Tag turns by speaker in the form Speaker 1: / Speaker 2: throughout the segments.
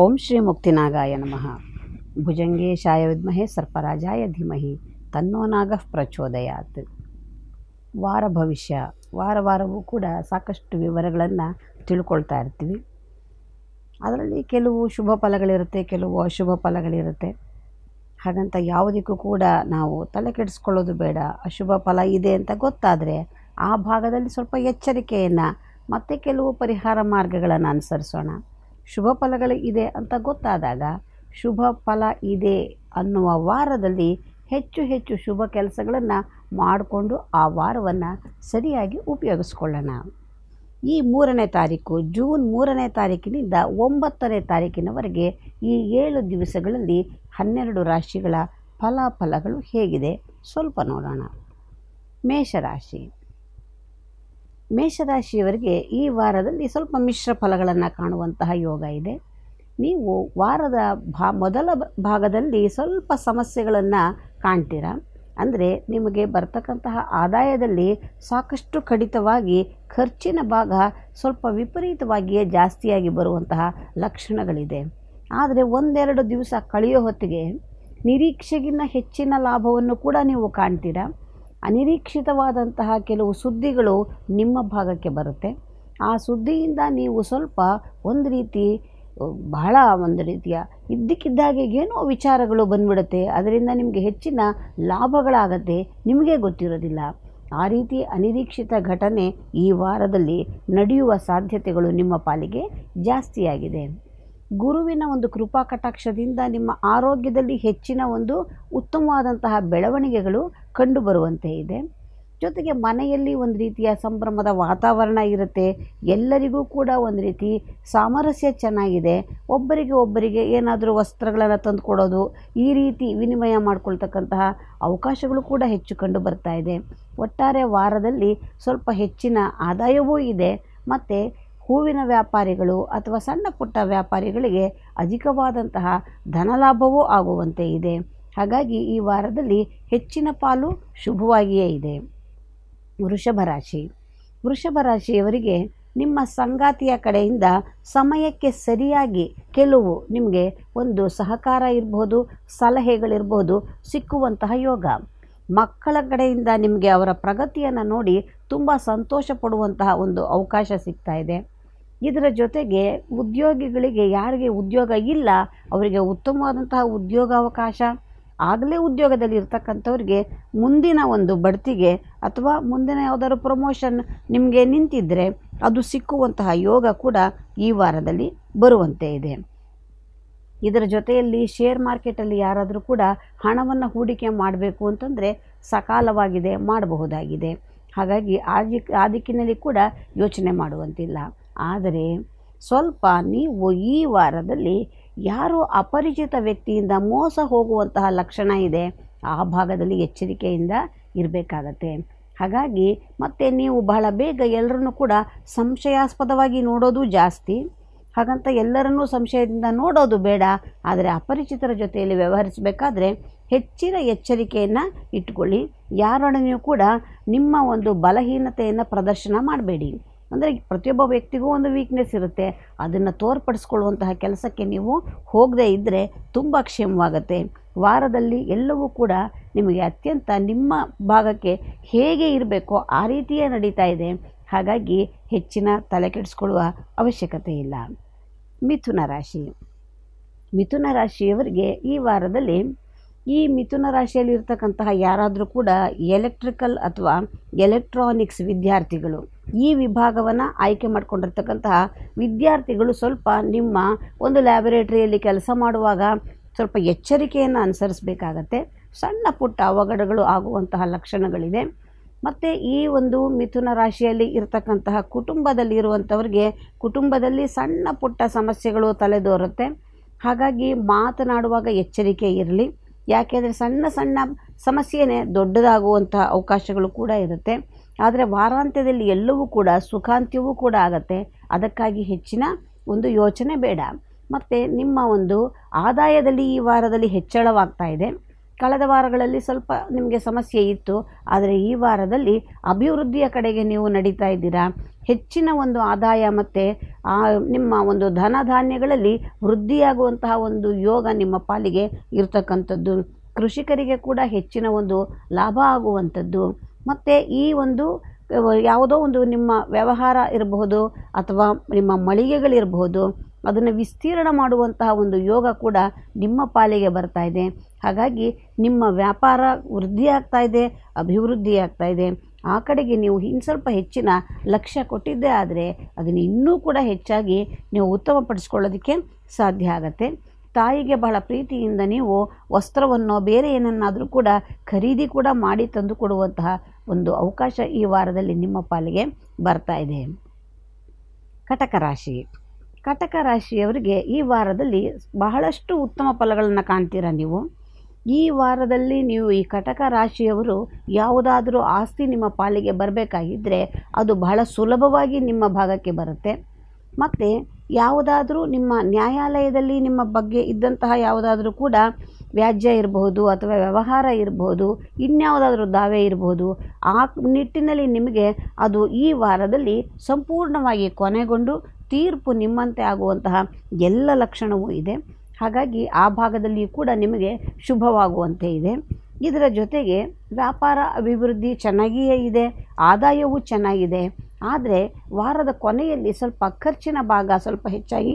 Speaker 1: ಓಂ ಶ್ರೀ ಮುಕ್ತಿನಾಗಾಯ ನಮಃ. ಭುಜಂಗೇಶಾಯ ವಿದ್ಮಹೇ ಸರ್ಪರಾಜಾಯ ಧೀಮಹಿ ತನ್ನೋ ನಾಗಃ ಪ್ರಚೋದಯಾತ್. ವಾರ ಭವಿಷ್ಯ, ವಾರ ವಾರವೂ ಕೂಡ ಸಾಕಷ್ಟು ವಿವರಗಳನ್ನು ತಿಳ್ಕೊಳ್ತಾ ಇರ್ತೀವಿ. ಅದರಲ್ಲಿ ಕೆಲವು ಶುಭ ಫಲಗಳಿರುತ್ತೆ, ಕೆಲವು ಅಶುಭ ಫಲಗಳಿರುತ್ತೆ. ಹಾಗಂತ ಯಾವುದಕ್ಕೂ ಕೂಡ ನಾವು ತಲೆ ಕೆಡಿಸ್ಕೊಳ್ಳೋದು ಬೇಡ, ಅಶುಭ ಫಲ ಇದೆ ಅಂತ ಗೊತ್ತಾದರೆ ಆ ಭಾಗದಲ್ಲಿ ಸ್ವಲ್ಪ ಎಚ್ಚರಿಕೆಯನ್ನು ಮತ್ತು ಕೆಲವು ಪರಿಹಾರ ಮಾರ್ಗಗಳನ್ನು ಅನುಸರಿಸೋಣ. ಶುಭ ಫಲಗಳು ಇದೆ ಅಂತ ಗೊತ್ತಾದಾಗ ಶುಭ ಫಲ ಇದೆ ಅನ್ನುವ ವಾರದಲ್ಲಿ ಹೆಚ್ಚು ಹೆಚ್ಚು ಶುಭ ಕೆಲಸಗಳನ್ನು ಮಾಡಿಕೊಂಡು ಆ ವಾರವನ್ನು ಸರಿಯಾಗಿ ಉಪಯೋಗಿಸ್ಕೊಳ್ಳೋಣ. ಈ ಮೂರನೇ ತಾರೀಕು, ಜೂನ್ ಮೂರನೇ ತಾರೀಕಿನಿಂದ ಒಂಬತ್ತನೇ ತಾರೀಕಿನವರೆಗೆ ಈ ಏಳು ದಿವಸಗಳಲ್ಲಿ ಹನ್ನೆರಡು ರಾಶಿಗಳ ಫಲಾಫಲಗಳು ಹೇಗಿದೆ ಸ್ವಲ್ಪ ನೋಡೋಣ. ಮೇಷರಾಶಿ. ಮೇಷರಾಶಿಯವರಿಗೆ ಈ ವಾರದಲ್ಲಿ ಸ್ವಲ್ಪ ಮಿಶ್ರ ಫಲಗಳನ್ನು ಕಾಣುವಂತಹ ಯೋಗ ಇದೆ. ನೀವು ವಾರದ ಭಾ, ಮೊದಲ ಭಾಗದಲ್ಲಿ ಸ್ವಲ್ಪ ಸಮಸ್ಯೆಗಳನ್ನು ಕಾಣ್ತೀರಾ? ಅಂದರೆ ನಿಮಗೆ ಬರ್ತಕ್ಕಂತಹ ಆದಾಯದಲ್ಲಿ ಸಾಕಷ್ಟು ಕಡಿತವಾಗಿ ಖರ್ಚಿನ ಭಾಗ ಸ್ವಲ್ಪ ವಿಪರೀತವಾಗಿಯೇ ಜಾಸ್ತಿಯಾಗಿ ಬರುವಂತಹ ಲಕ್ಷಣಗಳಿದೆ. ಆದರೆ ಒಂದೆರಡು ದಿವಸ ಕಳೆಯೋ ಹೊತ್ತಿಗೆ ನಿರೀಕ್ಷೆಗಿನ್ನ ಹೆಚ್ಚಿನ ಲಾಭವನ್ನು ಕೂಡ ನೀವು ಕಾಣ್ತೀರಾ? ಅನಿರೀಕ್ಷಿತವಾದಂತಹ ಕೆಲವು ಸುದ್ದಿಗಳು ನಿಮ್ಮ ಭಾಗಕ್ಕೆ ಬರುತ್ತೆ. ಆ ಸುದ್ದಿಯಿಂದ ನೀವು ಸ್ವಲ್ಪ ಒಂದು ರೀತಿ ಬಹಳ ಒಂದು ರೀತಿಯ ಇದ್ದಕ್ಕಿದ್ದಾಗೆ ಏನೋ ವಿಚಾರಗಳು ಬಂದ್ಬಿಡುತ್ತೆ. ಅದರಿಂದ ನಿಮಗೆ ಹೆಚ್ಚಿನ ಲಾಭಗಳಾಗತ್ತೆ. ನಿಮಗೆ ಗೊತ್ತಿರೋದಿಲ್ಲ. ಆ ರೀತಿ ಅನಿರೀಕ್ಷಿತ ಘಟನೆ ಈ ವಾರದಲ್ಲಿ ನಡೆಯುವ ಸಾಧ್ಯತೆಗಳು ನಿಮ್ಮ ಪಾಲಿಗೆ ಜಾಸ್ತಿಯಾಗಿದೆ. ಗುರುವಿನ ಒಂದು ಕೃಪಾ ಕಟಾಕ್ಷದಿಂದ ನಿಮ್ಮ ಆರೋಗ್ಯದಲ್ಲಿ ಹೆಚ್ಚಿನ ಒಂದು ಉತ್ತಮವಾದಂತಹ ಬೆಳವಣಿಗೆಗಳು ಕಂಡುಬರುವಂತೆ ಇದೆ. ಜೊತೆಗೆ ಮನೆಯಲ್ಲಿ ಒಂದು ರೀತಿಯ ಸಂಭ್ರಮದ ವಾತಾವರಣ ಇರುತ್ತೆ. ಎಲ್ಲರಿಗೂ ಕೂಡ ಒಂದು ರೀತಿ ಸಾಮರಸ್ಯ ಚೆನ್ನಾಗಿದೆ. ಒಬ್ಬರಿಗೆ ಒಬ್ಬರಿಗೆ ಏನಾದರೂ ವಸ್ತ್ರಗಳನ್ನು ತಂದು ಕೊಡೋದು, ಈ ರೀತಿ ವಿನಿಮಯ ಮಾಡಿಕೊಳ್ತಕ್ಕಂತಹ ಅವಕಾಶಗಳು ಕೂಡ ಹೆಚ್ಚು ಕಂಡು ಬರ್ತಾ ಇದೆ. ಒಟ್ಟಾರೆ ವಾರದಲ್ಲಿ ಸ್ವಲ್ಪ ಹೆಚ್ಚಿನ ಆದಾಯವೂ ಇದೆ. ಮತ್ತು ಹೂವಿನ ವ್ಯಾಪಾರಿಗಳು ಅಥವಾ ಸಣ್ಣ ಪುಟ್ಟ ವ್ಯಾಪಾರಿಗಳಿಗೆ ಅಧಿಕವಾದಂತಹ ಧನಲಾಭವೂ ಆಗುವಂತೆ ಇದೆ. ಹಾಗಾಗಿ ಈ ವಾರದಲ್ಲಿ ಹೆಚ್ಚಿನ ಪಾಲು ಶುಭವಾಗಿಯೇ ಇದೆ. ವೃಷಭ ರಾಶಿ. ವೃಷಭ ರಾಶಿಯವರಿಗೆ ನಿಮ್ಮ ಸಂಗಾತಿಯ ಕಡೆಯಿಂದ ಸಮಯಕ್ಕೆ ಸರಿಯಾಗಿ ಕೆಲವು ನಿಮಗೆ ಒಂದು ಸಹಕಾರ ಇರ್ಬೋದು, ಸಲಹೆಗಳಿರ್ಬೋದು, ಸಿಕ್ಕುವಂತಹ ಯೋಗ. ಮಕ್ಕಳ ಕಡೆಯಿಂದ ನಿಮಗೆ ಅವರ ಪ್ರಗತಿಯನ್ನು ನೋಡಿ ತುಂಬ ಸಂತೋಷ ಪಡುವಂತಹ ಒಂದು ಅವಕಾಶ ಸಿಗ್ತಾ ಇದೆ. ಇದರ ಜೊತೆಗೆ ಉದ್ಯೋಗಿಗಳಿಗೆ ಯಾರಿಗೆ ಉದ್ಯೋಗ ಇಲ್ಲ, ಅವರಿಗೆ ಉತ್ತಮವಾದಂತಹ ಉದ್ಯೋಗಾವಕಾಶ ಆಗಲೇ ಉದ್ಯೋಗದಲ್ಲಿ ಇರ್ತಕ್ಕಂಥವ್ರಿಗೆ ಮುಂದಿನ ಒಂದು ಬಡ್ತಿಗೆ ಅಥವಾ ಮುಂದಿನ ಯಾವುದಾದ್ರು ಪ್ರಮೋಷನ್ ನಿಮಗೆ ನಿಂತಿದ್ದರೆ ಅದು ಸಿಕ್ಕುವಂತಹ ಯೋಗ ಕೂಡ ಈ ವಾರದಲ್ಲಿ ಬರುವಂತೆ ಇದೆ. ಇದರ ಜೊತೆಯಲ್ಲಿ ಶೇರ್ ಮಾರ್ಕೆಟಲ್ಲಿ ಯಾರಾದರೂ ಕೂಡ ಹಣವನ್ನು ಹೂಡಿಕೆ ಮಾಡಬೇಕು ಅಂತಂದರೆ ಸಕಾಲವಾಗಿದೆ, ಮಾಡಬಹುದಾಗಿದೆ. ಹಾಗಾಗಿ ಆ ದಿಕ್ ಕೂಡ ಯೋಚನೆ ಮಾಡುವಂತಿಲ್ಲ. ಆದರೆ ಸ್ವಲ್ಪ ನೀವು ಈ ವಾರದಲ್ಲಿ ಯಾರು ಅಪರಿಚಿತ ವ್ಯಕ್ತಿಯಿಂದ ಮೋಸ ಹೋಗುವಂತಹ ಲಕ್ಷಣ ಇದೆ, ಆ ಭಾಗದಲ್ಲಿ ಎಚ್ಚರಿಕೆಯಿಂದ ಇರಬೇಕಾಗತ್ತೆ. ಹಾಗಾಗಿ ಮತ್ತು ನೀವು ಬಹಳ ಬೇಗ ಎಲ್ಲರನ್ನೂ ಕೂಡ ಸಂಶಯಾಸ್ಪದವಾಗಿ ನೋಡೋದು ಜಾಸ್ತಿ. ಹಾಗಂತ ಎಲ್ಲರನ್ನೂ ಸಂಶಯದಿಂದ ನೋಡೋದು ಬೇಡ. ಆದರೆ ಅಪರಿಚಿತರ ಜೊತೆಯಲ್ಲಿ ವ್ಯವಹರಿಸಬೇಕಾದ್ರೆ ಹೆಚ್ಚಿನ ಎಚ್ಚರಿಕೆಯನ್ನು ಇಟ್ಕೊಳ್ಳಿ ಯಾರೊಡನೆಯೂ ಕೂಡ ನಿಮ್ಮ ಒಂದು ಬಲಹೀನತೆಯನ್ನು ಪ್ರದರ್ಶನ ಮಾಡಬೇಡಿ. ಅಂದರೆ ಪ್ರತಿಯೊಬ್ಬ ವ್ಯಕ್ತಿಗೂ ಒಂದು ವೀಕ್ನೆಸ್ ಇರುತ್ತೆ. ಅದನ್ನು ತೋರ್ಪಡಿಸ್ಕೊಳ್ಳುವಂತಹ ಕೆಲಸಕ್ಕೆ ನೀವು ಹೋಗದೇ ಇದ್ದರೆ ತುಂಬ ಕ್ಷೇಮವಾಗುತ್ತೆ. ವಾರದಲ್ಲಿ ಎಲ್ಲವೂ ಕೂಡ ನಿಮಗೆ ಅತ್ಯಂತ ನಿಮ್ಮ ಭಾಗಕ್ಕೆ ಹೇಗೆ ಇರಬೇಕೋ ಆ ರೀತಿಯೇ ನಡೀತಾ ಇದೆ. ಹಾಗಾಗಿ ಹೆಚ್ಚಿನ ತಲೆ ಕೆಡಿಸ್ಕೊಳ್ಳುವ ಅವಶ್ಯಕತೆ ಇಲ್ಲ. ಮಿಥುನ ರಾಶಿ. ಮಿಥುನ ರಾಶಿಯವರಿಗೆ ಈ ವಾರದಲ್ಲಿ ಈ ಮಿಥುನ ರಾಶಿಯಲ್ಲಿ ಇರ್ತಕ್ಕಂತಹ ಯಾರಾದರೂ ಕೂಡ ಎಲೆಕ್ಟ್ರಿಕಲ್ ಅಥವಾ ಎಲೆಕ್ಟ್ರಾನಿಕ್ಸ್ ವಿದ್ಯಾರ್ಥಿಗಳು ಈ ವಿಭಾಗವನ್ನು ಆಯ್ಕೆ ಮಾಡಿಕೊಂಡಿರ್ತಕ್ಕಂತಹ ವಿದ್ಯಾರ್ಥಿಗಳು ಸ್ವಲ್ಪ ನಿಮ್ಮ ಒಂದು ಲ್ಯಾಬೊರೇಟರಿಯಲ್ಲಿ ಕೆಲಸ ಮಾಡುವಾಗ ಸ್ವಲ್ಪ ಎಚ್ಚರಿಕೆಯನ್ನು ಅನುಸರಿಸಬೇಕಾಗತ್ತೆ. ಸಣ್ಣ ಪುಟ್ಟ ಅವಘಡಗಳು ಆಗುವಂತಹ ಲಕ್ಷಣಗಳಿದೆ. ಮತ್ತು ಈ ಒಂದು ಮಿಥುನ ರಾಶಿಯಲ್ಲಿ ಇರತಕ್ಕಂತಹ ಕುಟುಂಬದಲ್ಲಿ ಇರುವಂಥವ್ರಿಗೆ ಕುಟುಂಬದಲ್ಲಿ ಸಣ್ಣ ಪುಟ್ಟ ಸಮಸ್ಯೆಗಳು ತಲೆದೋರುತ್ತೆ. ಹಾಗಾಗಿ ಮಾತನಾಡುವಾಗ ಎಚ್ಚರಿಕೆ ಇರಲಿ. ಯಾಕೆಂದರೆ ಸಣ್ಣ ಸಣ್ಣ ಸಮಸ್ಯೆನೇ ದೊಡ್ಡದಾಗುವಂತಹ ಅವಕಾಶಗಳು ಕೂಡ ಇರುತ್ತೆ. ಆದರೆ ವಾರಾಂತ್ಯದಲ್ಲಿ ಎಲ್ಲವೂ ಕೂಡ ಸುಖಾಂತ್ಯವೂ ಕೂಡ ಆಗುತ್ತೆ. ಅದಕ್ಕಾಗಿ ಹೆಚ್ಚಿನ ಒಂದು ಯೋಚನೆ ಬೇಡ. ಮತ್ತು ನಿಮ್ಮ ಒಂದು ಆದಾಯದಲ್ಲಿ ಈ ವಾರದಲ್ಲಿ ಹೆಚ್ಚಳವಾಗ್ತಾ ಇದೆ. ಕಳೆದ ವಾರಗಳಲ್ಲಿ ಸ್ವಲ್ಪ ನಿಮಗೆ ಸಮಸ್ಯೆ ಇತ್ತು, ಆದರೆ ಈ ವಾರದಲ್ಲಿ ಅಭಿವೃದ್ಧಿಯ ಕಡೆಗೆ ನೀವು ನಡೀತಾ ಇದ್ದೀರಾ? ಹೆಚ್ಚಿನ ಒಂದು ಆದಾಯ ಮತ್ತು ಆ ನಿಮ್ಮ ಒಂದು ಧನ ಧಾನ್ಯಗಳಲ್ಲಿ ವೃದ್ಧಿಯಾಗುವಂತಹ ಒಂದು ಯೋಗ ನಿಮ್ಮ ಪಾಲಿಗೆ ಇರತಕ್ಕಂಥದ್ದು. ಕೃಷಿಕರಿಗೆ ಕೂಡ ಹೆಚ್ಚಿನ ಒಂದು ಲಾಭ ಆಗುವಂಥದ್ದು. ಮತ್ತು ಈ ಒಂದು ಯಾವುದೋ ಒಂದು ನಿಮ್ಮ ವ್ಯವಹಾರ ಇರಬಹುದು ಅಥವಾ ನಿಮ್ಮ ಮಳಿಗೆಗಳಿರಬಹುದು. ಅದನ್ನು ವಿಸ್ತೀರ್ಣ ಮಾಡುವಂತಹ ಒಂದು ಯೋಗ ಕೂಡ ನಿಮ್ಮ ಪಾಲಿಗೆ ಬರ್ತಾ ಇದೆ. ಹಾಗಾಗಿ ನಿಮ್ಮ ವ್ಯಾಪಾರ ವೃದ್ಧಿ ಆಗ್ತಾ ಇದೆ, ಅಭಿವೃದ್ಧಿ ಆಗ್ತಾ ಇದೆ. ಆ ಕಡೆಗೆ ನೀವು ಇನ್ನು ಸ್ವಲ್ಪ ಹೆಚ್ಚಿನ ಲಕ್ಷ್ಯ ಕೊಟ್ಟಿದ್ದೇ ಆದರೆ ಅದನ್ನು ಇನ್ನೂ ಕೂಡ ಹೆಚ್ಚಾಗಿ ನೀವು ಉತ್ತಮಪಡಿಸ್ಕೊಳ್ಳೋದಕ್ಕೆ ಸಾಧ್ಯ ಆಗತ್ತೆ. ತಾಯಿಗೆ ಬಹಳ ಪ್ರೀತಿಯಿಂದ ನೀವು ವಸ್ತ್ರವನ್ನು ಬೇರೆ ಏನನ್ನಾದರೂ ಕೂಡ ಖರೀದಿ ಕೂಡ ಮಾಡಿ ತಂದು ಕೊಡುವಂತಹ ಒಂದು ಅವಕಾಶ ಈ ವಾರದಲ್ಲಿ ನಿಮ್ಮ ಪಾಲಿಗೆ ಬರ್ತಾ ಇದೆ. ಕಟಕ ರಾಶಿ. ಕಟಕ ರಾಶಿಯವರಿಗೆ ಈ ವಾರದಲ್ಲಿ ಬಹಳಷ್ಟು ಉತ್ತಮ ಫಲಗಳನ್ನು ಕಾಣ್ತೀರಾ ನೀವು? ಈ ವಾರದಲ್ಲಿ ನೀವು ಈ ಕಟಕ ರಾಶಿಯವರು ಯಾವುದಾದರೂ ಆಸ್ತಿ ನಿಮ್ಮ ಪಾಲಿಗೆ ಬರಬೇಕಾಗಿದ್ದರೆ ಅದು ಬಹಳ ಸುಲಭವಾಗಿ ನಿಮ್ಮ ಭಾಗಕ್ಕೆ ಬರುತ್ತೆ. ಮತ್ತು ಯಾವುದಾದರೂ ನಿಮ್ಮ ನ್ಯಾಯಾಲಯದಲ್ಲಿ ನಿಮ್ಮ ಬಗ್ಗೆ ಇದ್ದಂತಹ ಯಾವುದಾದರೂ ಕೂಡ ವ್ಯಾಜ್ಯ ಇರಬಹುದು ಅಥವಾ ವ್ಯವಹಾರ ಇರಬಹುದು ಇನ್ಯಾವುದಾದ್ರೂ ದಾವೆ ಇರಬಹುದು ಆ ನಿಟ್ಟಿನಲ್ಲಿ ನಿಮಗೆ ಅದು ಈ ವಾರದಲ್ಲಿ ಸಂಪೂರ್ಣವಾಗಿ ಕೊನೆಗೊಂಡು ತೀರ್ಪು ನಿಮ್ಮಂತೆ ಆಗುವಂತಹ ಎಲ್ಲ ಲಕ್ಷಣವೂ ಇದೆ. ಹಾಗಾಗಿ ಆ ಭಾಗದಲ್ಲಿಯೂ ಕೂಡ ನಿಮಗೆ ಶುಭವಾಗುವಂತೆ ಇದೆ. ಇದರ ಜೊತೆಗೆ ವ್ಯಾಪಾರ ಅಭಿವೃದ್ಧಿ ಚೆನ್ನಾಗಿಯೇ ಇದೆ, ಆದಾಯವೂ ಚೆನ್ನಾಗಿದೆ. ಆದರೆ ವಾರದ ಕೊನೆಯಲ್ಲಿ ಸ್ವಲ್ಪ ಖರ್ಚಿನ ಭಾಗ ಸ್ವಲ್ಪ ಹೆಚ್ಚಾಗಿ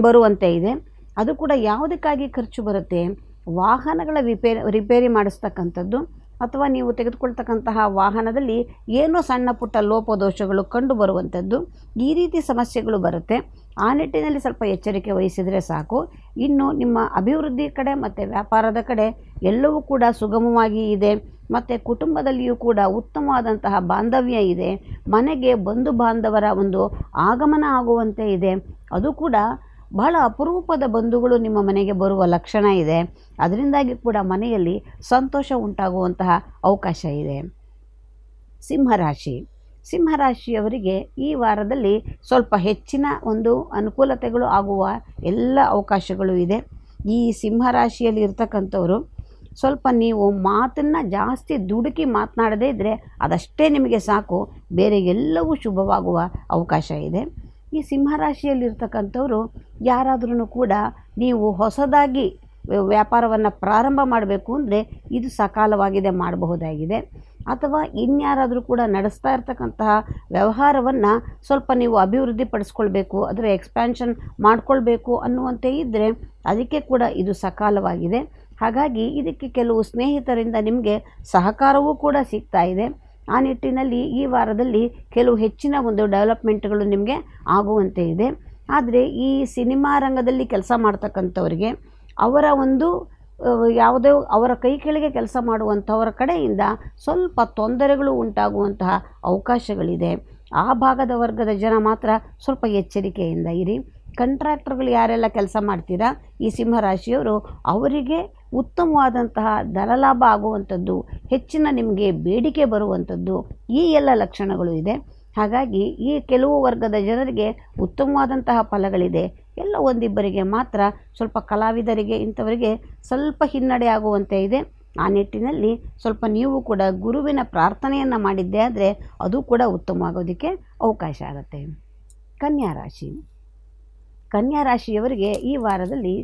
Speaker 1: ಬರುವಂತೆ ಇದೆ. ಅದು ಕೂಡ ಯಾವುದಕ್ಕಾಗಿ ಖರ್ಚು ಬರುತ್ತೆ? ವಾಹನಗಳ ರಿಪೇರಿ ರಿಪೇರಿ ಮಾಡಿಸ್ತಕ್ಕಂಥದ್ದು ಅಥವಾ ನೀವು ತೆಗೆದುಕೊಳ್ತಕ್ಕಂತಹ ವಾಹನದಲ್ಲಿ ಏನೋ ಸಣ್ಣ ಪುಟ್ಟ ಲೋಪದೋಷಗಳು ಕಂಡು ಬರುವಂಥದ್ದು ಈ ರೀತಿ ಸಮಸ್ಯೆಗಳು ಬರುತ್ತೆ. ಆ ನಿಟ್ಟಿನಲ್ಲಿ ಸ್ವಲ್ಪ ಎಚ್ಚರಿಕೆ ವಹಿಸಿದರೆ ಸಾಕು. ಇನ್ನು ನಿಮ್ಮ ಅಭಿವೃದ್ಧಿ ಕಡೆ ಮತ್ತು ವ್ಯಾಪಾರದ ಕಡೆ ಎಲ್ಲವೂ ಕೂಡ ಸುಗಮವಾಗಿ ಇದೆ. ಮತ್ತು ಕುಟುಂಬದಲ್ಲಿಯೂ ಕೂಡ ಉತ್ತಮವಾದಂತಹ ಬಾಂಧವ್ಯ ಇದೆ. ಮನೆಗೆ ಬಂಧು ಬಾಂಧವರ ಒಂದು ಆಗಮನ ಆಗುವಂತೆ ಇದೆ. ಅದು ಕೂಡ ಬಹಳ ಅಪರೂಪದ ಬಂಧುಗಳು ನಿಮ್ಮ ಮನೆಗೆ ಬರುವ ಲಕ್ಷಣ ಇದೆ. ಅದರಿಂದಾಗಿ ಕೂಡ ಮನೆಯಲ್ಲಿ ಸಂತೋಷ ಉಂಟಾಗುವಂತಹ ಅವಕಾಶ ಇದೆ. ಸಿಂಹರಾಶಿ. ಸಿಂಹರಾಶಿಯವರಿಗೆ ಈ ವಾರದಲ್ಲಿ ಸ್ವಲ್ಪ ಹೆಚ್ಚಿನ ಒಂದು ಅನುಕೂಲತೆಗಳು ಆಗುವ ಎಲ್ಲ ಅವಕಾಶಗಳು ಇದೆ. ಈ ಸಿಂಹರಾಶಿಯಲ್ಲಿ ಇರ್ತಕ್ಕಂಥವರು ಸ್ವಲ್ಪ ನೀವು ಮಾತನ್ನು ಜಾಸ್ತಿ ದುಡುಕಿ ಮಾತನಾಡದೇ ಇದ್ದರೆ ಅದಷ್ಟೇ ನಿಮಗೆ ಸಾಕು. ಬೇರೆ ಎಲ್ಲವೂ ಶುಭವಾಗುವ ಅವಕಾಶ ಇದೆ. ಈ ಸಿಂಹರಾಶಿಯಲ್ಲಿರ್ತಕ್ಕಂಥವರು ಯಾರಾದ್ರೂ ಕೂಡ ನೀವು ಹೊಸದಾಗಿ ವ್ಯಾಪಾರವನ್ನು ಪ್ರಾರಂಭ ಮಾಡಬೇಕು ಅಂದರೆ ಇದು ಸಕಾಲವಾಗಿದೆ ಮಾಡಬಹುದಾಗಿದೆ. ಅಥವಾ ಇನ್ಯಾರಾದರೂ ಕೂಡ ನಡೆಸ್ತಾ ಇರ್ತಕ್ಕಂತಹ ವ್ಯವಹಾರವನ್ನು ಸ್ವಲ್ಪ ನೀವು ಅಭಿವೃದ್ಧಿ ಪಡಿಸ್ಕೊಳ್ಬೇಕು, ಅದರ ಎಕ್ಸ್ಪ್ಯಾನ್ಷನ್ ಮಾಡಿಕೊಳ್ಬೇಕು ಅನ್ನುವಂತೆ ಇದ್ದರೆ ಅದಕ್ಕೆ ಕೂಡ ಇದು ಸಕಾಲವಾಗಿದೆ. ಹಾಗಾಗಿ ಇದಕ್ಕೆ ಕೆಲವು ಸ್ನೇಹಿತರಿಂದ ನಿಮಗೆ ಸಹಕಾರವೂ ಕೂಡ ಸಿಗ್ತಾ ಇದೆ. ಆ ನಿಟ್ಟಿನಲ್ಲಿ ಈ ವಾರದಲ್ಲಿ ಕೆಲವು ಹೆಚ್ಚಿನ ಒಂದು ಡೆವಲಪ್ಮೆಂಟ್ಗಳು ನಿಮಗೆ ಆಗುವಂತೆ ಇದೆ. ಆದರೆ ಈ ಸಿನಿಮಾ ರಂಗದಲ್ಲಿ ಕೆಲಸ ಮಾಡ್ತಕ್ಕಂಥವ್ರಿಗೆ ಅವರ ಒಂದು ಯಾವುದೇ ಅವರ ಕೈ ಕೆಳಗೆ ಕೆಲಸ ಮಾಡುವಂಥವರ ಕಡೆಯಿಂದ ಸ್ವಲ್ಪ ತೊಂದರೆಗಳು ಉಂಟಾಗುವಂತಹ ಅವಕಾಶಗಳಿದೆ. ಆ ಭಾಗದ ವರ್ಗದ ಜನ ಮಾತ್ರ ಸ್ವಲ್ಪ ಎಚ್ಚರಿಕೆಯಿಂದ ಇರಿ. ಕಂಟ್ರಾಕ್ಟರ್ಗಳು ಯಾರೆಲ್ಲ ಕೆಲಸ ಮಾಡ್ತೀರಾ? ಈ ಸಿಂಹರಾಶಿಯವರು ಅವರಿಗೆ ಉತ್ತಮವಾದಂತಹ ಧನಲಾಭ ಆಗುವಂಥದ್ದು, ಹೆಚ್ಚಿನ ನಿಮಗೆ ಬೇಡಿಕೆ ಬರುವಂಥದ್ದು ಈ ಎಲ್ಲ ಲಕ್ಷಣಗಳು ಇದೆ. ಹಾಗಾಗಿ ಈ ಕೆಲವು ವರ್ಗದ ಜನರಿಗೆ ಉತ್ತಮವಾದಂತಹ ಫಲಗಳಿದೆ. ಎಲ್ಲ ಒಂದಿಬ್ಬರಿಗೆ ಮಾತ್ರ ಸ್ವಲ್ಪ ಕಲಾವಿದರಿಗೆ ಇಂಥವರಿಗೆ ಸ್ವಲ್ಪ ಹಿನ್ನಡೆ ಆಗುವಂತೆ ಇದೆ. ಆ ನಿಟ್ಟಿನಲ್ಲಿ ಸ್ವಲ್ಪ ನೀವು ಕೂಡ ಗುರುವಿನ ಪ್ರಾರ್ಥನೆಯನ್ನು ಮಾಡಿದ್ದೆ ಆದರೆ ಅದು ಕೂಡ ಉತ್ತಮವಾಗೋದಕ್ಕೆ ಅವಕಾಶ ಆಗುತ್ತೆ. ಕನ್ಯಾ ರಾಶಿ. ಕನ್ಯಾ ರಾಶಿಯವರಿಗೆ ಈ ವಾರದಲ್ಲಿ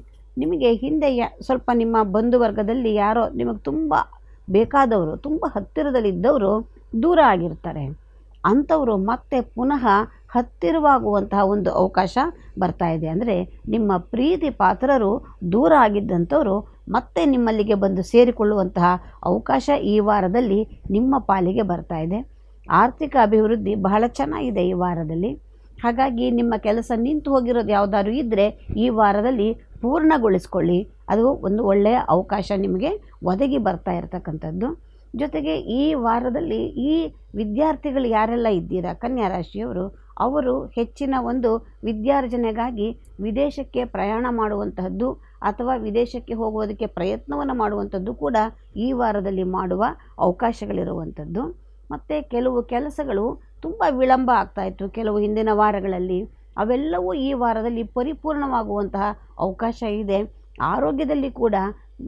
Speaker 1: ನಿಮಗೆ ಹಿಂದೆ ಸ್ವಲ್ಪ ನಿಮ್ಮ ಬಂಧುವರ್ಗದಲ್ಲಿ ಯಾರೋ ನಿಮಗೆ ತುಂಬ ಬೇಕಾದವರು, ತುಂಬ ಹತ್ತಿರದಲ್ಲಿದ್ದವರು ದೂರ ಆಗಿರ್ತಾರೆ. ಅಂಥವರು ಮತ್ತೆ ಪುನಃ ಹತ್ತಿರವಾಗುವಂತಹ ಒಂದು ಅವಕಾಶ ಬರ್ತಾ ಇದೆ. ಅಂದರೆ ನಿಮ್ಮ ಪ್ರೀತಿ ಪಾತ್ರರು ದೂರ ಆಗಿದ್ದಂಥವರು ಮತ್ತೆ ನಿಮ್ಮಲ್ಲಿಗೆ ಬಂದು ಸೇರಿಕೊಳ್ಳುವಂತಹ ಅವಕಾಶ ಈ ವಾರದಲ್ಲಿ ನಿಮ್ಮ ಪಾಲಿಗೆ ಬರ್ತಾ ಇದೆ. ಆರ್ಥಿಕ ಅಭಿವೃದ್ಧಿ ಬಹಳ ಚೆನ್ನಾಗಿದೆ ಈ ವಾರದಲ್ಲಿ. ಹಾಗಾಗಿ ನಿಮ್ಮ ಕೆಲಸ ನಿಂತು ಹೋಗಿರೋದು ಯಾವುದಾದ್ರು ಇದ್ದರೆ ಈ ವಾರದಲ್ಲಿ ಪೂರ್ಣಗೊಳಿಸ್ಕೊಳ್ಳಿ. ಅದು ಒಂದು ಒಳ್ಳೆಯ ಅವಕಾಶ ನಿಮಗೆ ಒದಗಿ ಬರ್ತಾ ಇರತಕ್ಕಂಥದ್ದು. ಜೊತೆಗೆ ಈ ವಾರದಲ್ಲಿ ಈ ವಿದ್ಯಾರ್ಥಿಗಳು ಯಾರೆಲ್ಲ ಇದ್ದೀರಾ? ಕನ್ಯಾ ರಾಶಿಯವರು ಅವರು ಹೆಚ್ಚಿನ ಒಂದು ವಿದ್ಯಾರ್ಜನೆಗಾಗಿ ವಿದೇಶಕ್ಕೆ ಪ್ರಯಾಣ ಮಾಡುವಂತಹದ್ದು ಅಥವಾ ವಿದೇಶಕ್ಕೆ ಹೋಗುವುದಕ್ಕೆ ಪ್ರಯತ್ನವನ್ನು ಮಾಡುವಂಥದ್ದು ಕೂಡ ಈ ವಾರದಲ್ಲಿ ಮಾಡುವ ಅವಕಾಶಗಳಿರುವಂಥದ್ದು ಮತ್ತು ಕೆಲವು ಕೆಲಸಗಳು ತುಂಬ ವಿಳಂಬ ಆಗ್ತಾಯಿತ್ತು ಕೆಲವು ಹಿಂದಿನ ವಾರಗಳಲ್ಲಿ ಅವೆಲ್ಲವೂ ಈ ವಾರದಲ್ಲಿ ಪರಿಪೂರ್ಣವಾಗುವಂತಹ ಅವಕಾಶ ಇದೆ. ಆರೋಗ್ಯದಲ್ಲಿ ಕೂಡ